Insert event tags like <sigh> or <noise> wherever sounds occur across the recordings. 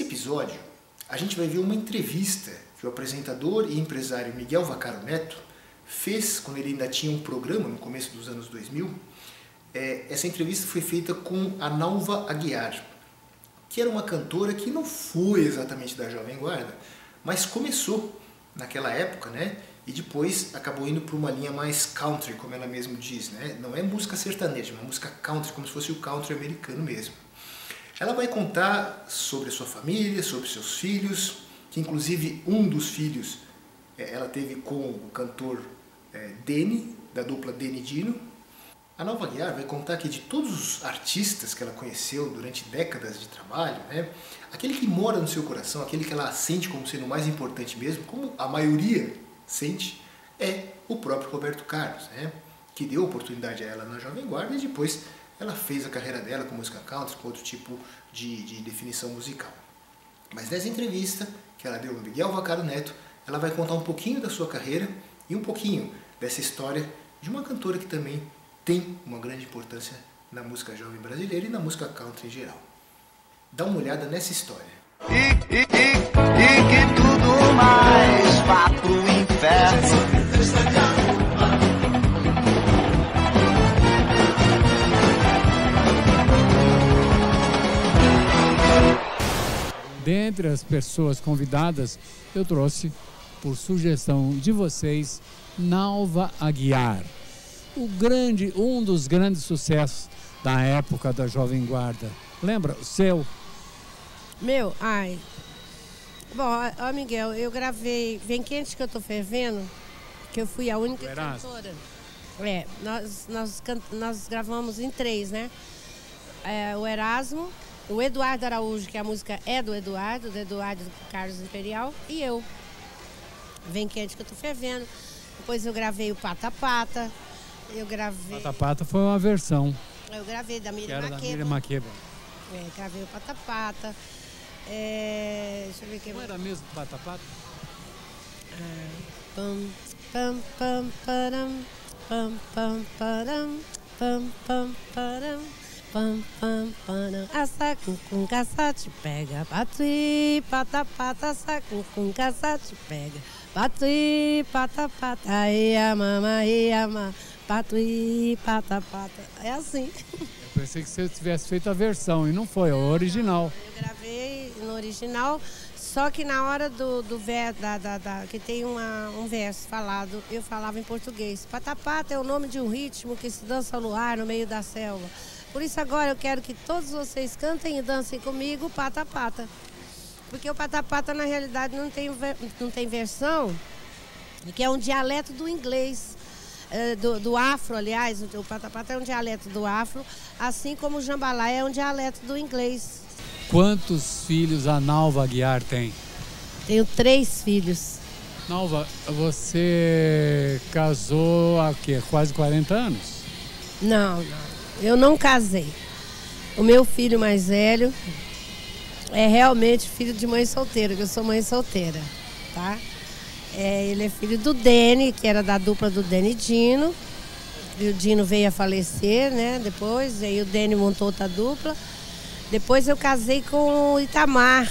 Nesse episódio, a gente vai ver uma entrevista que o apresentador e empresário Miguel Vacaro Neto fez quando ele ainda tinha um programa no começo dos anos 2000. É, essa entrevista foi feita com a Nalva Aguiar, que era uma cantora que não foi exatamente da Jovem Guarda, mas começou naquela época, né? E depois acabou indo para uma linha mais country, como ela mesma diz, né? Não é música sertaneja, é uma música country, como se fosse o country americano mesmo. Ela vai contar sobre sua família, sobre seus filhos, que inclusive um dos filhos é, ela teve com o cantor é, Dene, da dupla Dene Dino. A Nova Guiar vai contar que de todos os artistas que ela conheceu durante décadas de trabalho, né, aquele que mora no seu coração, aquele que ela sente como sendo o mais importante mesmo, como a maioria sente, é o próprio Roberto Carlos, né, que deu oportunidade a ela na Jovem Guarda e depois ela fez a carreira dela com música country, com outro tipo de, de definição musical. Mas nessa entrevista que ela deu no Miguel Vacaro Neto, ela vai contar um pouquinho da sua carreira e um pouquinho dessa história de uma cantora que também tem uma grande importância na música jovem brasileira e na música country em geral. Dá uma olhada nessa história. E, e, e, e que tudo mais Dentre as pessoas convidadas, eu trouxe, por sugestão de vocês, Nalva Aguiar. O grande, um dos grandes sucessos da época da Jovem Guarda. Lembra? O seu? Meu, ai. Bom, ó, Miguel, eu gravei Vem Quente Que Eu Tô Fervendo, que eu fui a única Erasmo. cantora. É, nós, nós, nós gravamos em três, né? É, o Erasmo, o Eduardo Araújo, que a música é do Eduardo, do Eduardo Carlos Imperial, e eu. Vem Quente Que Eu Tô Fervendo. Depois eu gravei o Pata Pata. Eu gravei. Pata Pata foi uma versão, Eu gravei da Miriam da Makeba. É, gravei o Pata Pata. É, deixa eu ver o que Não era mesmo Pata Pata? Pam, pam, pam, param, pam, pam, param, pam, pam, param, pam, pam, param. A saco com caça te pega, bate, pata, pata, saco com caça te pega, bate, pata, pata, aí a mama, aí a ma, bate, pata, pata. É assim. Eu pensei que você tivesse feito a versão e não foi, a original. Eu gravei no original, só que na hora do, do ver, da, da, da- que tem uma, um verso falado, eu falava em português. Patapata é o nome de um ritmo que se dança no ar, no meio da selva. Por isso agora eu quero que todos vocês cantem e dancem comigo o patapata. Porque o patapata na realidade não tem, não tem versão, que é um dialeto do inglês. eh, do, do afro, aliás, o patapata é um dialeto do afro, assim como o jambalaya é um dialeto do inglês. Quantos filhos a Nalva Aguiar tem? Tenho três filhos. Nalva, você casou há quê? quase 40 anos? Não, não. Eu não casei. O meu filho mais velho é realmente filho de mãe solteira, que eu sou mãe solteira, tá? É, ele é filho do Dene, que era da dupla do Dene Dino. E o Dino veio a falecer, né? Depois, aí o Dene montou outra dupla. Depois eu casei com o Itamar,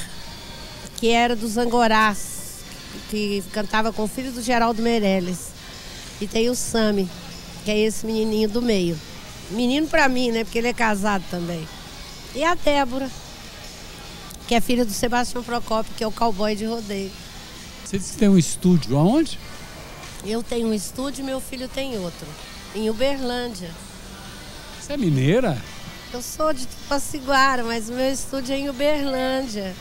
que era dos Angorás, que cantava com o filho do Geraldo Meirelles. E tem o Sami, que é esse menininho do meio. Menino pra mim, né? Porque ele é casado também. E a Débora, que é filha do Sebastião Procópio, que é o cowboy de rodeio. Você disse que tem um estúdio aonde? Eu tenho um estúdio e meu filho tem outro, em Uberlândia. Você é mineira? Eu sou de Tupaciguara, mas o meu estúdio é em Uberlândia.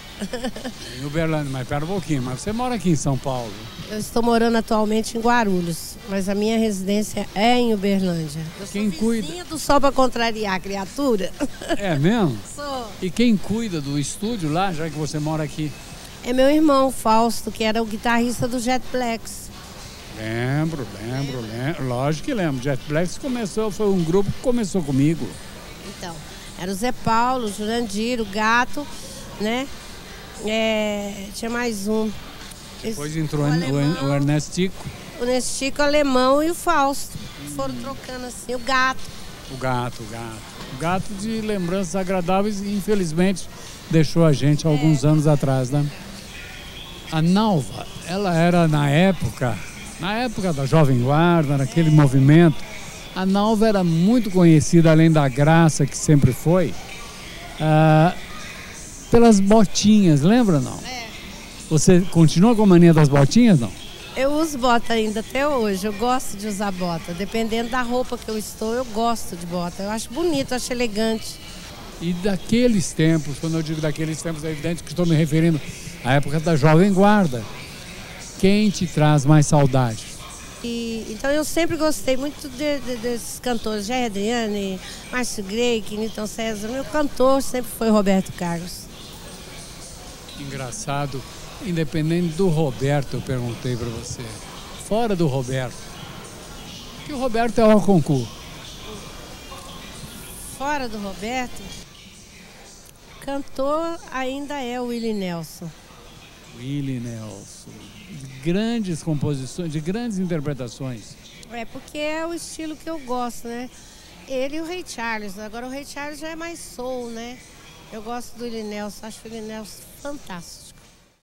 Em Uberlândia, mas pera um pouquinho. Mas você mora aqui em São Paulo. Eu estou morando atualmente em Guarulhos, mas a minha residência é em Uberlândia. Eu Quem sou cuida? do Sol para contrariar a criatura. <laughs> É mesmo? Sou. E quem cuida do estúdio lá, já que você mora aqui? É meu irmão, Fausto, que era o guitarrista do Jet Blacks. Lembro, lembro, lembro. Lógico que lembro. Jet Blacks começou, foi um grupo que começou comigo. Então, era o Zé Paulo, o Jurandir, o Gato, né? É, tinha mais um. Depois entrou o alemão, o Ernestico. o Nestico, o alemão e o Fausto. Foram trocando assim, o gato. O gato, o gato. O gato de lembranças agradáveis e infelizmente deixou a gente alguns anos atrás, né? A Nalva, ela era na época, na época da Jovem Guarda, naquele movimento, a Nalva era muito conhecida, além da graça que sempre foi, ah, pelas botinhas, lembra não? É. Você continua com a mania das botinhas, não? Eu uso bota ainda até hoje. Eu gosto de usar bota. Dependendo da roupa que eu estou, eu gosto de bota. Eu acho bonito, eu acho elegante. E daqueles tempos, quando eu digo daqueles tempos, é evidente que estou me referindo à época da Jovem Guarda. Quem te traz mais saudade? E, então eu sempre gostei muito de- de- desses cantores, Jair Adriane, Márcio Greik, Newton César. Meu cantor sempre foi Roberto Carlos. Engraçado, independente do Roberto, eu perguntei para você. Fora do Roberto. Que o Roberto é o concurso. Fora do Roberto, cantor ainda é o Willie Nelson. Willie Nelson. De grandes composições, de grandes interpretações. É porque é o estilo que eu gosto, né? Ele e o Ray Charles. Agora o Ray Charles já é mais soul, né? Eu gosto do Nelson, acho o Nelson fantástico.